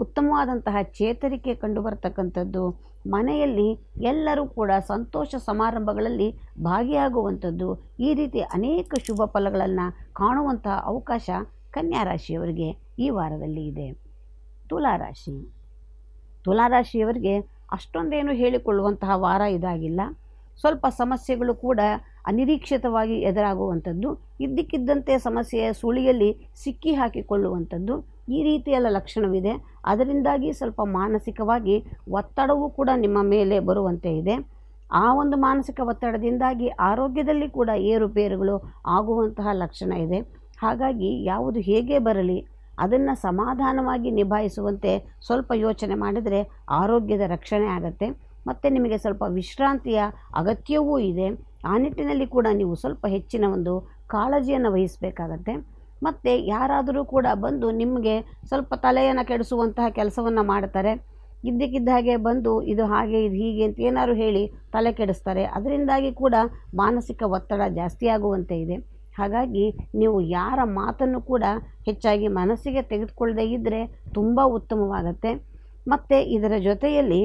Speaker 1: ಉತ್ತಮವಾದಂತಹ ಚೇತರಿಕೆ ಕಂಡುಬರ್ತಕ್ಕಂಥದ್ದು. ಮನೆಯಲ್ಲಿ ಎಲ್ಲರೂ ಕೂಡ ಸಂತೋಷ ಸಮಾರಂಭಗಳಲ್ಲಿ ಭಾಗಿಯಾಗುವಂಥದ್ದು. ಈ ರೀತಿ ಅನೇಕ ಶುಭ ಫಲಗಳನ್ನು ಕಾಣುವಂತಹ ಅವಕಾಶ ಕನ್ಯಾ ರಾಶಿಯವರಿಗೆ ಈ ವಾರದಲ್ಲಿ ಇದೆ. ತುಲಾರಾಶಿ. ತುಲಾರಾಶಿಯವರಿಗೆ ಅಷ್ಟೊಂದೇನು ಹೇಳಿಕೊಳ್ಳುವಂತಹ ವಾರ ಇದಾಗಿಲ್ಲ. ಸ್ವಲ್ಪ ಸಮಸ್ಯೆಗಳು ಕೂಡ ಅನಿರೀಕ್ಷಿತವಾಗಿ ಎದುರಾಗುವಂಥದ್ದು, ಇದ್ದಕ್ಕಿದ್ದಂತೆ ಸಮಸ್ಯೆಯ ಸುಳಿಯಲ್ಲಿ ಸಿಕ್ಕಿ ಹಾಕಿಕೊಳ್ಳುವಂಥದ್ದು ಈ ರೀತಿಯೆಲ್ಲ ಲಕ್ಷಣವಿದೆ. ಅದರಿಂದಾಗಿ ಸ್ವಲ್ಪ ಮಾನಸಿಕವಾಗಿ ಒತ್ತಡವೂ ಕೂಡ ನಿಮ್ಮ ಮೇಲೆ ಬರುವಂತೆ ಇದೆ. ಆ ಒಂದು ಮಾನಸಿಕ ಒತ್ತಡದಿಂದಾಗಿ ಆರೋಗ್ಯದಲ್ಲಿ ಕೂಡ ಏರುಪೇರುಗಳು ಆಗುವಂತಹ ಲಕ್ಷಣ ಇದೆ. ಹಾಗಾಗಿ ಯಾವುದು ಹೇಗೆ ಬರಲಿ, ಅದನ್ನು ಸಮಾಧಾನವಾಗಿ ನಿಭಾಯಿಸುವಂತೆ ಸ್ವಲ್ಪ ಯೋಚನೆ ಮಾಡಿದರೆ ಆರೋಗ್ಯದ ರಕ್ಷಣೆ ಆಗುತ್ತೆ. ಮತ್ತು ನಿಮಗೆ ಸ್ವಲ್ಪ ವಿಶ್ರಾಂತಿಯ ಅಗತ್ಯವೂ ಇದೆ. ಆ ನಿಟ್ಟಿನಲ್ಲಿ ಕೂಡ ನೀವು ಸ್ವಲ್ಪ ಹೆಚ್ಚಿನ ಒಂದು ಕಾಳಜಿಯನ್ನು ವಹಿಸಬೇಕಾಗತ್ತೆ. ಮತ್ತು ಯಾರಾದರೂ ಕೂಡ ಬಂದು ನಿಮಗೆ ಸ್ವಲ್ಪ ತಲೆಯನ್ನು ಕೆಡಿಸುವಂತಹ ಕೆಲಸವನ್ನು ಮಾಡ್ತಾರೆ. ಇದ್ದಕ್ಕಿದ್ದ ಹಾಗೆ ಬಂದು ಇದು ಹಾಗೆ, ಇದು ಹೀಗೆ ಅಂತ ಏನಾದ್ರು ಹೇಳಿ ತಲೆ ಕೆಡಿಸ್ತಾರೆ. ಅದರಿಂದಾಗಿ ಕೂಡ ಮಾನಸಿಕ ಒತ್ತಡ ಜಾಸ್ತಿ ಆಗುವಂತೆ ಇದೆ. ಹಾಗಾಗಿ ನೀವು ಯಾರ ಮಾತನ್ನು ಕೂಡ ಹೆಚ್ಚಾಗಿ ಮನಸ್ಸಿಗೆ ತೆಗೆದುಕೊಳ್ಳದೇ ಇದ್ದರೆ ತುಂಬ ಉತ್ತಮವಾಗತ್ತೆ. ಮತ್ತು ಇದರ ಜೊತೆಯಲ್ಲಿ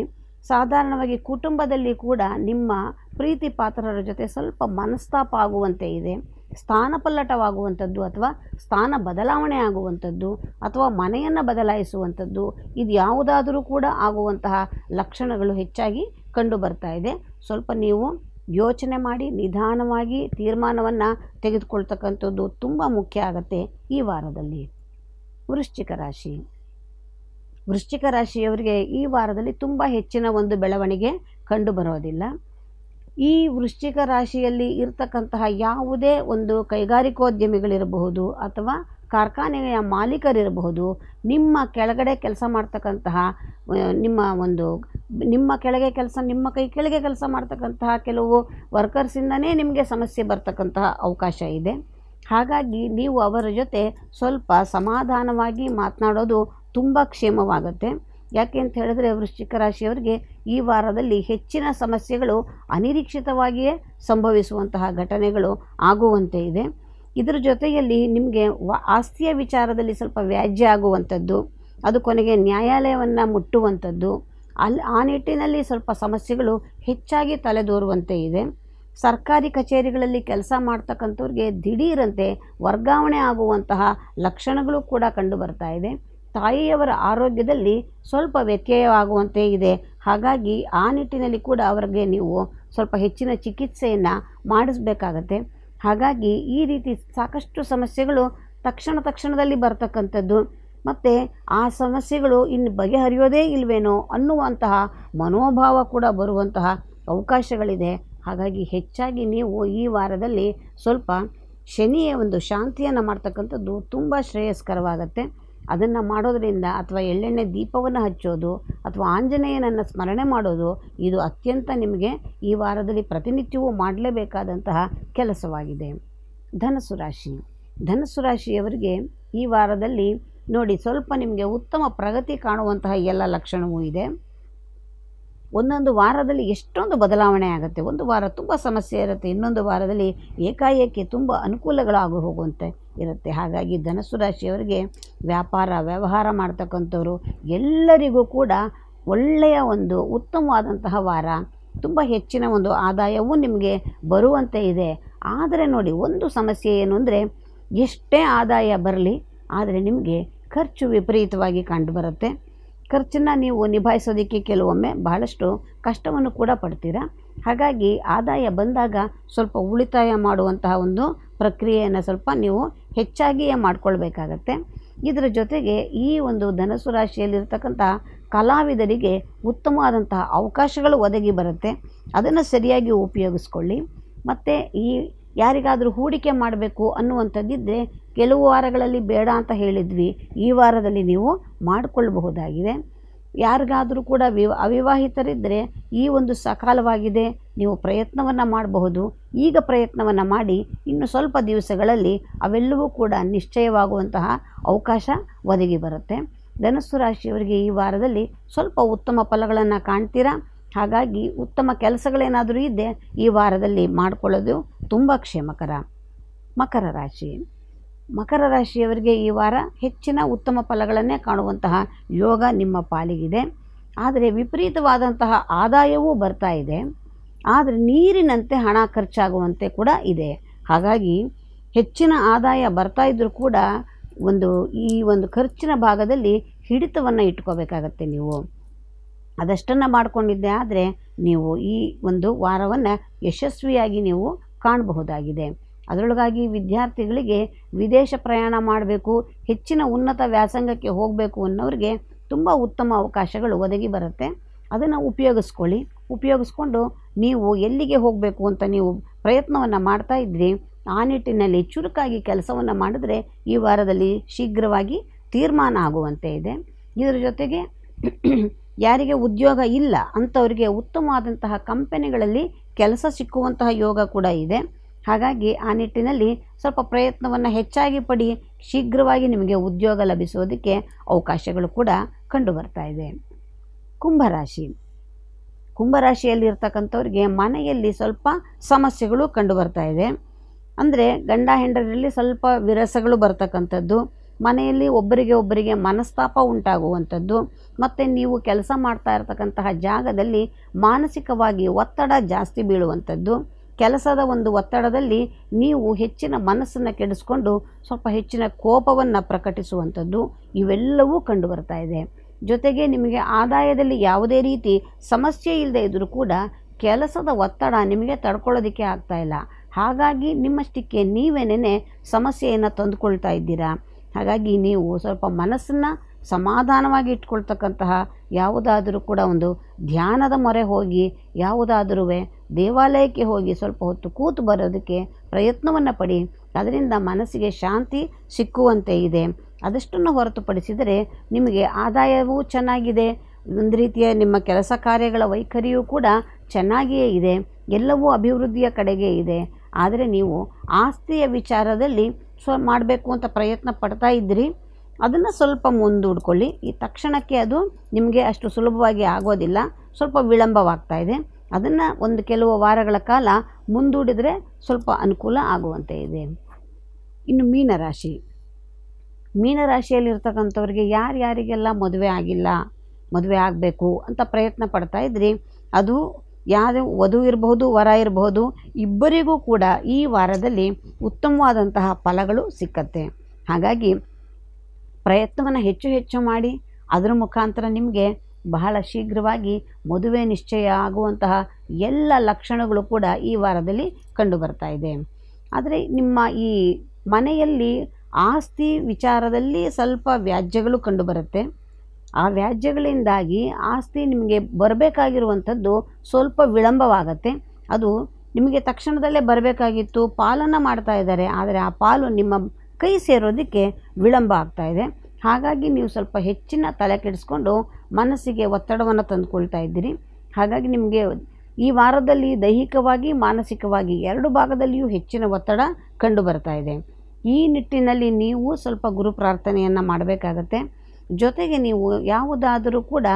Speaker 1: ಸಾಧಾರಣವಾಗಿ ಕುಟುಂಬದಲ್ಲಿ ಕೂಡ ನಿಮ್ಮ ಪ್ರೀತಿ ಪಾತ್ರರ ಜೊತೆ ಸ್ವಲ್ಪ ಮನಸ್ತಾಪ ಆಗುವಂತೆ ಇದೆ. ಸ್ಥಾನಪಲ್ಲಟವಾಗುವಂಥದ್ದು ಅಥವಾ ಸ್ಥಾನ ಬದಲಾವಣೆ ಆಗುವಂಥದ್ದು ಅಥವಾ ಮನೆಯನ್ನು ಬದಲಾಯಿಸುವಂಥದ್ದು ಇದು ಯಾವುದಾದರೂ ಕೂಡ ಆಗುವಂತಹ ಲಕ್ಷಣಗಳು ಹೆಚ್ಚಾಗಿ ಕಂಡು ಬರ್ತಾ ಇದೆ. ಸ್ವಲ್ಪ ನೀವು ಯೋಚನೆ ಮಾಡಿ, ನಿಧಾನವಾಗಿ ತೀರ್ಮಾನವನ್ನು ತೆಗೆದುಕೊಳ್ತಕ್ಕಂಥದ್ದು ತುಂಬ ಮುಖ್ಯ ಆಗುತ್ತೆ ಈ ವಾರದಲ್ಲಿ. ವೃಶ್ಚಿಕ ರಾಶಿ. ವೃಶ್ಚಿಕ ರಾಶಿಯವರಿಗೆ ಈ ವಾರದಲ್ಲಿ ತುಂಬ ಹೆಚ್ಚಿನ ಒಂದು ಬೆಳವಣಿಗೆ ಕಂಡು ಬರೋದಿಲ್ಲ. ಈ ವೃಶ್ಚಿಕ ರಾಶಿಯಲ್ಲಿ ಇರತಕ್ಕಂತಹ ಯಾವುದೇ ಒಂದು ಕೈಗಾರಿಕೋದ್ಯಮಿಗಳಿರಬಹುದು ಅಥವಾ ಕಾರ್ಖಾನೆಯ ಮಾಲೀಕರಿರಬಹುದು, ನಿಮ್ಮ ಕೆಳಗಡೆ ಕೆಲಸ ಮಾಡ್ತಕ್ಕಂತಹ ನಿಮ್ಮ ಒಂದು, ನಿಮ್ಮ ಕೆಳಗೆ ಕೆಲಸ, ನಿಮ್ಮ ಕೈ ಕೆಳಗೆ ಕೆಲಸ ಮಾಡ್ತಕ್ಕಂತಹ ಕೆಲವು ವರ್ಕರ್ಸಿಂದನೇ ನಿಮಗೆ ಸಮಸ್ಯೆ ಬರ್ತಕ್ಕಂತಹ ಅವಕಾಶ ಇದೆ. ಹಾಗಾಗಿ ನೀವು ಅವರ ಜೊತೆ ಸ್ವಲ್ಪ ಸಮಾಧಾನವಾಗಿ ಮಾತನಾಡೋದು ತುಂಬ ಕ್ಷೇಮವಾಗುತ್ತೆ. ಯಾಕೆ ಅಂತ ಹೇಳಿದ್ರೆ ವೃಶ್ಚಿಕ ರಾಶಿಯವರಿಗೆ ಈ ವಾರದಲ್ಲಿ ಹೆಚ್ಚಿನ ಸಮಸ್ಯೆಗಳು ಅನಿರೀಕ್ಷಿತವಾಗಿಯೇ ಸಂಭವಿಸುವಂತಹ ಘಟನೆಗಳು ಆಗುವಂತೆ ಇದೆ. ಇದರ ಜೊತೆಯಲ್ಲಿ ನಿಮಗೆ ಆಸ್ತಿಯ ವಿಚಾರದಲ್ಲಿ ಸ್ವಲ್ಪ ವ್ಯಾಜ್ಯ ಆಗುವಂಥದ್ದು, ಅದು ಕೊನೆಗೆ ನ್ಯಾಯಾಲಯವನ್ನು ಮುಟ್ಟುವಂಥದ್ದು, ಅಲ್ಲಿ ಆ ನಿಟ್ಟಿನಲ್ಲಿ ಸ್ವಲ್ಪ ಸಮಸ್ಯೆಗಳು ಹೆಚ್ಚಾಗಿ ತಲೆದೋರುವಂತೆ ಇದೆ. ಸರ್ಕಾರಿ ಕಚೇರಿಗಳಲ್ಲಿ ಕೆಲಸ ಮಾಡ್ತಕ್ಕಂಥವ್ರಿಗೆ ದಿಢೀರಂತೆ ವರ್ಗಾವಣೆ ಆಗುವಂತಹ ಲಕ್ಷಣಗಳು ಕೂಡ ಕಂಡು ಬರ್ತಾ ಇದೆ. ತಾಯಿಯವರ ಆರೋಗ್ಯದಲ್ಲಿ ಸ್ವಲ್ಪ ವ್ಯತ್ಯಯವಾಗುವಂತೆ ಇದೆ. ಹಾಗಾಗಿ ಆ ನಿಟ್ಟಿನಲ್ಲಿ ಕೂಡ ಅವರಿಗೆ ನೀವು ಸ್ವಲ್ಪ ಹೆಚ್ಚಿನ ಚಿಕಿತ್ಸೆಯನ್ನು ಮಾಡಿಸಬೇಕಾಗತ್ತೆ. ಹಾಗಾಗಿ ಈ ರೀತಿ ಸಾಕಷ್ಟು ಸಮಸ್ಯೆಗಳು ತಕ್ಷಣ ತಕ್ಷಣದಲ್ಲಿ ಬರ್ತಕ್ಕಂಥದ್ದು. ಮತ್ತು ಆ ಸಮಸ್ಯೆಗಳು ಇನ್ನು ಬಗೆಹರಿಯೋದೇ ಇಲ್ವೇನೋ ಅನ್ನುವಂತಹ ಮನೋಭಾವ ಕೂಡ ಬರುವಂತಹ ಅವಕಾಶಗಳಿದೆ. ಹಾಗಾಗಿ ಹೆಚ್ಚಾಗಿ ನೀವು ಈ ವಾರದಲ್ಲಿ ಸ್ವಲ್ಪ ಶನಿಯ ಒಂದು ಶಾಂತಿಯನ್ನು ಮಾಡ್ತಕ್ಕಂಥದ್ದು ತುಂಬ ಶ್ರೇಯಸ್ಕರವಾಗತ್ತೆ. ಅದನ್ನು ಮಾಡೋದರಿಂದ ಅಥವಾ ಎಳ್ಳೆಣ್ಣೆ ದೀಪವನ್ನು ಹಚ್ಚೋದು ಅಥವಾ ಆಂಜನೇಯನನ್ನು ಸ್ಮರಣೆ ಮಾಡೋದು, ಇದು ಅತ್ಯಂತ ನಿಮಗೆ ಈ ವಾರದಲ್ಲಿ ಪ್ರತಿನಿತ್ಯವೂ ಮಾಡಲೇಬೇಕಾದಂತಹ ಕೆಲಸವಾಗಿದೆ. ಧನಸ್ಸು ರಾಶಿ. ಧನಸ್ಸು ರಾಶಿಯವರಿಗೆ ಈ ವಾರದಲ್ಲಿ ನೋಡಿ ಸ್ವಲ್ಪ ನಿಮಗೆ ಉತ್ತಮ ಪ್ರಗತಿ ಕಾಣುವಂತಹ ಎಲ್ಲ ಲಕ್ಷಣವೂ ಇದೆ. ಒಂದೊಂದು ವಾರದಲ್ಲಿ ಎಷ್ಟೊಂದು ಬದಲಾವಣೆ ಆಗುತ್ತೆ. ಒಂದು ವಾರ ತುಂಬ ಸಮಸ್ಯೆ ಇರುತ್ತೆ. ಇನ್ನೊಂದು ವಾರದಲ್ಲಿ ಏಕಾಏಕಿ ತುಂಬ ಅನುಕೂಲಗಳಾಗಿ ಹೋಗುವಂತೆ. ಇರುತ್ತೆ. ಹಾಗಾಗಿ ಧನಸ್ಸು ರಾಶಿಯವರಿಗೆ ವ್ಯಾಪಾರ, ವ್ಯವಹಾರ ಮಾಡ್ತಕ್ಕಂಥವ್ರು ಎಲ್ಲರಿಗೂ ಕೂಡ ಒಳ್ಳೆಯ ಒಂದು ಉತ್ತಮವಾದಂತಹ ವಾರ, ತುಂಬ ಹೆಚ್ಚಿನ ಒಂದು ಆದಾಯವೂ ನಿಮಗೆ ಬರುವಂತೆ ಇದೆ. ಆದರೆ ನೋಡಿ, ಒಂದು ಸಮಸ್ಯೆ ಏನು ಅಂದರೆ, ಎಷ್ಟೇ ಆದಾಯ ಬರಲಿ, ಆದರೆ ನಿಮಗೆ ಖರ್ಚು ವಿಪರೀತವಾಗಿ ಕಂಡುಬರುತ್ತೆ ಖರ್ಚನ್ನು ನೀವು ನಿಭಾಯಿಸೋದಕ್ಕೆ ಕೆಲವೊಮ್ಮೆ ಬಹಳಷ್ಟು ಕಷ್ಟವನ್ನು ಕೂಡ ಪಡ್ತೀರಾ? ಹಾಗಾಗಿ ಆದಾಯ ಬಂದಾಗ ಸ್ವಲ್ಪ ಉಳಿತಾಯ ಮಾಡುವಂತಹ ಒಂದು ಪ್ರಕ್ರಿಯೆಯನ್ನು ಸ್ವಲ್ಪ ನೀವು ಹೆಚ್ಚಾಗಿಯೇ ಮಾಡಿಕೊಳ್ಬೇಕಾಗತ್ತೆ. ಇದರ ಜೊತೆಗೆ ಈ ಒಂದು ಧನಸು ರಾಶಿಯಲ್ಲಿರ್ತಕ್ಕಂಥ ಕಲಾವಿದರಿಗೆ ಉತ್ತಮವಾದಂತಹ ಅವಕಾಶಗಳು ಒದಗಿ ಬರುತ್ತೆ. ಅದನ್ನು ಸರಿಯಾಗಿ ಉಪಯೋಗಿಸ್ಕೊಳ್ಳಿ. ಮತ್ತು ಈ ಯಾರಿಗಾದರೂ ಹೂಡಿಕೆ ಮಾಡಬೇಕು ಅನ್ನುವಂಥದ್ದಿದ್ದರೆ ಕೆಲವು ವಾರಗಳಲ್ಲಿ ಬೇಡ ಅಂತ ಹೇಳಿದ್ವಿ. ಈ ವಾರದಲ್ಲಿ ನೀವು ಮಾಡಿಕೊಳ್ಳಬಹುದಾಗಿದೆ ಯಾರಿಗಾದರೂ ಕೂಡ ವಿವ ಅವಿವಾಹಿತರಿದ್ದರೆ ಈ ಒಂದು ಸಕಾಲವಾಗಿದೆ, ನೀವು ಪ್ರಯತ್ನವನ್ನು ಮಾಡಬಹುದು. ಈಗ ಪ್ರಯತ್ನವನ್ನು ಮಾಡಿ ಇನ್ನು ಸ್ವಲ್ಪ ದಿವಸಗಳಲ್ಲಿ ಅವೆಲ್ಲವೂ ಕೂಡ ನಿಶ್ಚಯವಾಗುವಂತಹ ಅವಕಾಶ ಒದಗಿ ಬರುತ್ತೆ. ಧನಸ್ಸು ರಾಶಿಯವರಿಗೆ ಈ ವಾರದಲ್ಲಿ ಸ್ವಲ್ಪ ಉತ್ತಮ ಫಲಗಳನ್ನು ಕಾಣ್ತೀರಾ? ಹಾಗಾಗಿ ಉತ್ತಮ ಕೆಲಸಗಳೇನಾದರೂ ಇದ್ದರೆ ಈ ವಾರದಲ್ಲಿ ಮಾಡಿಕೊಳ್ಳೋದು ತುಂಬ ಕ್ಷೇಮಕರ, ಮಕರ ರಾಶಿ. ಮಕರ ರಾಶಿಯವರಿಗೆ ಈ ವಾರ ಹೆಚ್ಚಿನ ಉತ್ತಮ ಫಲಗಳನ್ನೇ ಕಾಣುವಂತಹ ಯೋಗ ನಿಮ್ಮ ಪಾಲಿಗಿದೆ. ಆದರೆ ವಿಪರೀತವಾದಂತಹ ಆದಾಯವೂ ಬರ್ತಾ ಇದೆ. ಆದರೆ ನೀರಿನಂತೆ ಹಣ ಖರ್ಚಾಗುವಂತೆ ಕೂಡ ಇದೆ. ಹಾಗಾಗಿ ಹೆಚ್ಚಿನ ಆದಾಯ ಬರ್ತಾ ಇದ್ದರೂ ಕೂಡ ಒಂದು ಈ ಒಂದು ಖರ್ಚಿನ ಭಾಗದಲ್ಲಿ ಹಿಡಿತವನ್ನು ಇಟ್ಕೋಬೇಕಾಗತ್ತೆ ನೀವು. ಅದಷ್ಟನ್ನು ಮಾಡಿಕೊಂಡಿದ್ದೆ ಆದರೆ ನೀವು ಈ ಒಂದು ವಾರವನ್ನು ಯಶಸ್ವಿಯಾಗಿ ನೀವು ಕಾಣಬಹುದಾಗಿದೆ. ಅದರೊಳಗಾಗಿ ವಿದ್ಯಾರ್ಥಿಗಳಿಗೆ ವಿದೇಶ ಪ್ರಯಾಣ ಮಾಡಬೇಕು, ಹೆಚ್ಚಿನ ಉನ್ನತ ವ್ಯಾಸಂಗಕ್ಕೆ ಹೋಗಬೇಕು ಅನ್ನೋರಿಗೆ ತುಂಬ ಉತ್ತಮ ಅವಕಾಶಗಳು ಒದಗಿ ಬರುತ್ತೆ. ಅದನ್ನು ಉಪಯೋಗಿಸ್ಕೊಳ್ಳಿ. ಉಪಯೋಗಿಸ್ಕೊಂಡು ನೀವು ಎಲ್ಲಿಗೆ ಹೋಗಬೇಕು ಅಂತ ನೀವು ಪ್ರಯತ್ನವನ್ನು ಮಾಡ್ತಾ ಇದ್ರಿ, ಆ ನಿಟ್ಟಿನಲ್ಲಿ ಚುರುಕಾಗಿ ಕೆಲಸವನ್ನು ಮಾಡಿದ್ರೆ ಈ ವಾರದಲ್ಲಿ ಶೀಘ್ರವಾಗಿ ತೀರ್ಮಾನ ಆಗುವಂತೆ ಇದೆ. ಇದರ ಜೊತೆಗೆ ಯಾರಿಗೆ ಉದ್ಯೋಗ ಇಲ್ಲ ಅಂಥವರಿಗೆ ಉತ್ತಮವಾದಂತಹ ಕಂಪನಿಗಳಲ್ಲಿ ಕೆಲಸ ಸಿಕ್ಕುವಂತಹ ಯೋಗ ಕೂಡ ಇದೆ. ಹಾಗಾಗಿ ಆ ನಿಟ್ಟಿನಲ್ಲಿ ಸ್ವಲ್ಪ ಪ್ರಯತ್ನವನ್ನು ಹೆಚ್ಚಾಗಿ ಪಡಿ, ಶೀಘ್ರವಾಗಿ ನಿಮಗೆ ಉದ್ಯೋಗ ಲಭಿಸೋದಕ್ಕೆ ಅವಕಾಶಗಳು ಕೂಡ ಕಂಡು ಬರ್ತಾ ಇದೆ. ಕುಂಭರಾಶಿ ಕುಂಭರಾಶಿಯಲ್ಲಿರ್ತಕ್ಕಂಥವ್ರಿಗೆ ಮನೆಯಲ್ಲಿ ಸ್ವಲ್ಪ ಸಮಸ್ಯೆಗಳು ಕಂಡು ಬರ್ತಾ ಇದೆ. ಅಂದರೆ ಗಂಡ ಹೆಂಡರಲ್ಲಿ ಸ್ವಲ್ಪ ವಿರಸಗಳು ಬರ್ತಕ್ಕಂಥದ್ದು, ಮನೆಯಲ್ಲಿ ಒಬ್ಬರಿಗೆ ಒಬ್ಬರಿಗೆ ಮನಸ್ತಾಪ ಉಂಟಾಗುವಂಥದ್ದು, ಮತ್ತು ನೀವು ಕೆಲಸ ಮಾಡ್ತಾ ಇರತಕ್ಕಂತಹ ಜಾಗದಲ್ಲಿ ಮಾನಸಿಕವಾಗಿ ಒತ್ತಡ ಜಾಸ್ತಿ ಬೀಳುವಂಥದ್ದು ಕೆಲಸದ ಒಂದು ಒತ್ತಡದಲ್ಲಿ ನೀವು ಹೆಚ್ಚಿನ ಮನಸ್ಸನ್ನು ಕೆಡಿಸ್ಕೊಂಡು ಸ್ವಲ್ಪ ಹೆಚ್ಚಿನ ಕೋಪವನ್ನು ಪ್ರಕಟಿಸುವಂಥದ್ದು ಇವೆಲ್ಲವೂ ಕಂಡು ಬರ್ತಾ ಇದೆ. ಜೊತೆಗೆ ನಿಮಗೆ ಆದಾಯದಲ್ಲಿ ಯಾವುದೇ ರೀತಿ ಸಮಸ್ಯೆ ಇಲ್ಲದೆ ಇದ್ದರೂ ಕೂಡ ಕೆಲಸದ ಒತ್ತಡ ನಿಮಗೆ ತಡ್ಕೊಳ್ಳೋದಕ್ಕೆ ಆಗ್ತಾ ಇಲ್ಲ. ಹಾಗಾಗಿ ನಿಮ್ಮಷ್ಟಕ್ಕೆ ನೀವೇನೇ ಸಮಸ್ಯೆಯನ್ನು ತಂದುಕೊಳ್ತಾ ಇದ್ದೀರಾ? ಹಾಗಾಗಿ ನೀವು ಸ್ವಲ್ಪ ಮನಸ್ಸನ್ನು ಸಮಾಧಾನವಾಗಿ ಇಟ್ಕೊಳ್ತಕ್ಕಂತಹ ಯಾವುದಾದರೂ ಕೂಡ ಒಂದು ಧ್ಯಾನದ ಮೊರೆ ಹೋಗಿ ಯಾವುದಾದ್ರೂ ದೇವಾಲಯಕ್ಕೆ ಹೋಗಿ ಸ್ವಲ್ಪ ಹೊತ್ತು ಕೂತು ಬರೋದಕ್ಕೆ ಪ್ರಯತ್ನವನ್ನು ಪಡಿ. ಅದರಿಂದ ಮನಸ್ಸಿಗೆ ಶಾಂತಿ ಸಿಕ್ಕುವಂತೆ ಇದೆ. ಅದಷ್ಟನ್ನು ಹೊರತುಪಡಿಸಿದರೆ ನಿಮಗೆ ಆದಾಯವೂ ಚೆನ್ನಾಗಿದೆ. ಒಂದು ರೀತಿಯ ನಿಮ್ಮ ಕೆಲಸ ಕಾರ್ಯಗಳ ವೈಖರಿಯೂ ಕೂಡ ಚೆನ್ನಾಗಿಯೇ ಇದೆ. ಎಲ್ಲವೂ ಅಭಿವೃದ್ಧಿಯ ಕಡೆಗೆ ಇದೆ. ಆದರೆ ನೀವು ಆಸ್ತಿಯ ವಿಚಾರದಲ್ಲಿ ಸ್ವ ಮಾಡಬೇಕು ಅಂತ ಪ್ರಯತ್ನ ಪಡ್ತಾ ಇದ್ದಿರಿ. ಅದನ್ನು ಸ್ವಲ್ಪ ಮುಂದೂಡ್ಕೊಳ್ಳಿ. ಈ ತಕ್ಷಣಕ್ಕೆ ಅದು ನಿಮಗೆ ಅಷ್ಟು ಸುಲಭವಾಗಿ ಆಗೋದಿಲ್ಲ. ಸ್ವಲ್ಪ ವಿಳಂಬವಾಗ್ತಾ ಇದೆ. ಅದನ್ನು ಒಂದು ಕೆಲವು ವಾರಗಳ ಕಾಲ ಮುಂದೂಡಿದರೆ ಸ್ವಲ್ಪ ಅನುಕೂಲ ಆಗುವಂತೆ ಇದೆ. ಇನ್ನು ಮೀನರಾಶಿ. ಮೀನರಾಶಿಯಲ್ಲಿರ್ತಕ್ಕಂಥವ್ರಿಗೆ ಯಾರ್ಯಾರಿಗೆಲ್ಲ ಮದುವೆ ಆಗಿಲ್ಲ, ಮದುವೆ ಆಗಬೇಕು ಅಂತ ಪ್ರಯತ್ನ ಪಡ್ತಾ ಇದ್ರಿ, ಅದು ಯಾರು ವಧು ಇರಬಹುದು, ವರ ಇರಬಹುದು, ಇಬ್ಬರಿಗೂ ಕೂಡ ಈ ವಾರದಲ್ಲಿ ಉತ್ತಮವಾದಂತಹ ಫಲಗಳು ಸಿಕ್ಕತ್ತೆ. ಹಾಗಾಗಿ ಪ್ರಯತ್ನವನ್ನು ಹೆಚ್ಚು ಹೆಚ್ಚು ಮಾಡಿ, ಅದರ ಮುಖಾಂತರ ನಿಮಗೆ ಬಹಳ ಶೀಘ್ರವಾಗಿ ಮದುವೆ ನಿಶ್ಚಯ ಆಗುವಂತಹ ಎಲ್ಲ ಲಕ್ಷಣಗಳು ಕೂಡ ಈ ವಾರದಲ್ಲಿ ಕಂಡು ಬರ್ತಾ ಇದೆ. ಆದರೆ ನಿಮ್ಮ ಈ ಮನೆಯಲ್ಲಿ ಆಸ್ತಿ ವಿಚಾರದಲ್ಲಿ ಸ್ವಲ್ಪ ವ್ಯಾಜ್ಯಗಳು ಕಂಡುಬರುತ್ತೆ ಆ ವ್ಯಾಜ್ಯಗಳಿಂದಾಗಿ ಆಸ್ತಿ ನಿಮಗೆ ಬರಬೇಕಾಗಿರುವಂಥದ್ದು ಸ್ವಲ್ಪ ವಿಳಂಬವಾಗತ್ತೆ. ಅದು ನಿಮಗೆ ತಕ್ಷಣದಲ್ಲೇ ಬರಬೇಕಾಗಿತ್ತು ಪಾಲನ್ನು ಮಾಡ್ತಾ ಇದ್ದಾರೆ, ಆದರೆ ಆ ಪಾಲು ನಿಮ್ಮ ಕೈ ಸೇರೋದಕ್ಕೆ ವಿಳಂಬ ಆಗ್ತಾ ಇದೆ. ಹಾಗಾಗಿ ನೀವು ಸ್ವಲ್ಪ ಹೆಚ್ಚಿನ ತಲೆ ಕೆಡಿಸ್ಕೊಂಡು ಮನಸ್ಸಿಗೆ ಒತ್ತಡವನ್ನು ತಂದುಕೊಳ್ತಾ ಇದ್ದೀರಿ. ಹಾಗಾಗಿ ನಿಮಗೆ ಈ ವಾರದಲ್ಲಿ ದೈಹಿಕವಾಗಿ, ಮಾನಸಿಕವಾಗಿ ಎರಡು ಭಾಗದಲ್ಲಿಯೂ ಹೆಚ್ಚಿನ ಒತ್ತಡ ಕಂಡು ಬರ್ತಾ ಇದೆ. ಈ ನಿಟ್ಟಿನಲ್ಲಿ ನೀವು ಸ್ವಲ್ಪ ಗುರು ಪ್ರಾರ್ಥನೆಯನ್ನು ಮಾಡಬೇಕಾಗತ್ತೆ. ಜೊತೆಗೆ ನೀವು ಯಾವುದಾದರೂ ಕೂಡ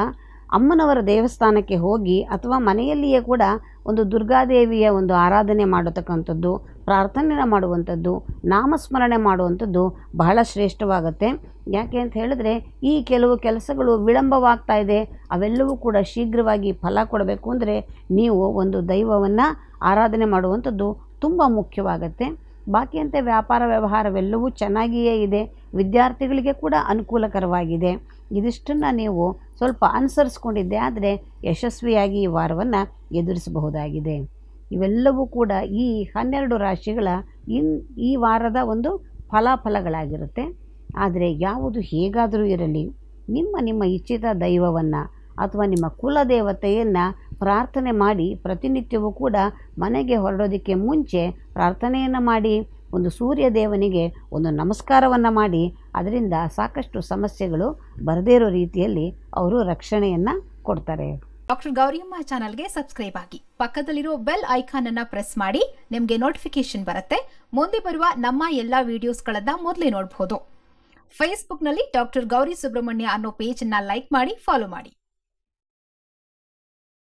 Speaker 1: ಅಮ್ಮನವರ ದೇವಸ್ಥಾನಕ್ಕೆ ಹೋಗಿ ಅಥವಾ ಮನೆಯಲ್ಲಿಯೇ ಕೂಡ ಒಂದು ದುರ್ಗಾದೇವಿಯ ಒಂದು ಆರಾಧನೆ ಮಾಡತಕ್ಕಂಥದ್ದು ಪ್ರಾರ್ಥನೆ ಮಾಡುವಂಥದ್ದು, ನಾಮಸ್ಮರಣೆ ಮಾಡುವಂಥದ್ದು ಬಹಳ ಶ್ರೇಷ್ಠವಾಗುತ್ತೆ. ಯಾಕೆ ಅಂತ ಹೇಳಿದ್ರೆ, ಈ ಕೆಲವು ಕೆಲಸಗಳು ವಿಳಂಬವಾಗ್ತಾ ಇದೆ. ಅವೆಲ್ಲವೂ ಕೂಡ ಶೀಘ್ರವಾಗಿ ಫಲ ಕೊಡಬೇಕು ಅಂದರೆ ನೀವು ಒಂದು ದೈವವನ್ನು ಆರಾಧನೆ ಮಾಡುವಂಥದ್ದು ತುಂಬ ಮುಖ್ಯವಾಗುತ್ತೆ. ಬಾಕಿಯಂತೆ ವ್ಯಾಪಾರ ವ್ಯವಹಾರವೆಲ್ಲವೂ ಚೆನ್ನಾಗಿಯೇ ಇದೆ. ವಿದ್ಯಾರ್ಥಿಗಳಿಗೆ ಕೂಡ ಅನುಕೂಲಕರವಾಗಿದೆ. ಇದಿಷ್ಟನ್ನು ನೀವು ಸ್ವಲ್ಪ ಅನುಸರಿಸ್ಕೊಂಡಿದ್ದೆ ಆದರೆ ಯಶಸ್ವಿಯಾಗಿ ಈ ವಾರವನ್ನು ಎದುರಿಸಬಹುದಾಗಿದೆ. ಇವೆಲ್ಲವೂ ಕೂಡ ಈ ಹನ್ನೆರಡು ರಾಶಿಗಳ ಇನ್ ಈ ವಾರದ ಒಂದು ಫಲಾಫಲಗಳಾಗಿರುತ್ತೆ. ಆದರೆ ಯಾವುದು ಹೇಗಾದರೂ ಇರಲಿ, ನಿಮ್ಮ ನಿಮ್ಮ ಇಚ್ಛಿತ ದೈವವನ್ನು ಅಥವಾ ನಿಮ್ಮ ಕುಲದೇವತೆಯನ್ನು ಪ್ರಾರ್ಥನೆ ಮಾಡಿ ಪ್ರತಿನಿತ್ಯವೂ ಕೂಡ ಮನೆಗೆ ಹೊರಡೋದಕ್ಕೆ ಮುಂಚೆ ಪ್ರಾರ್ಥನೆಯನ್ನು ಮಾಡಿ, ಒಂದು ಸೂರ್ಯ ದೇವನಿಗೆ ಒಂದು ನಮಸ್ಕಾರವನ್ನು ಮಾಡಿ, ಅದರಿಂದ ಸಾಕಷ್ಟು ಸಮಸ್ಯೆಗಳು ಬರದೇ ಇರೋ ರೀತಿಯಲ್ಲಿ ಅವರು ರಕ್ಷಣೆಯನ್ನು ಕೊಡ್ತಾರೆ.
Speaker 2: ಡಾಕ್ಟರ್ ಗೌರಿಯಮ್ಮ ಚಾನಲ್ಗೆ ಸಬ್ಸ್ಕ್ರೈಬ್ ಆಗಿ. ಪಕ್ಕದಲ್ಲಿರೋ ಬೆಲ್ ಐಕಾನ್ ಅನ್ನ ಪ್ರೆಸ್ ಮಾಡಿ. ನಿಮಗೆ ನೋಟಿಫಿಕೇಶನ್ ಬರುತ್ತೆ. ಮುಂದೆ ಬರುವ ನಮ್ಮ ಎಲ್ಲಾ ವಿಡಿಯೋಸ್ಗಳನ್ನ ಮೊದಲೇ ನೋಡಬಹುದು ಫೇಸ್ಬುಕ್ನಲ್ಲಿ ಡಾಕ್ಟರ್ ಗೌರಿ ಸುಬ್ರಹ್ಮಣ್ಯ ಅನ್ನೋ ಪೇಜ್ ಅನ್ನ ಲೈಕ್ ಮಾಡಿ ಫಾಲೋ ಮಾಡಿ.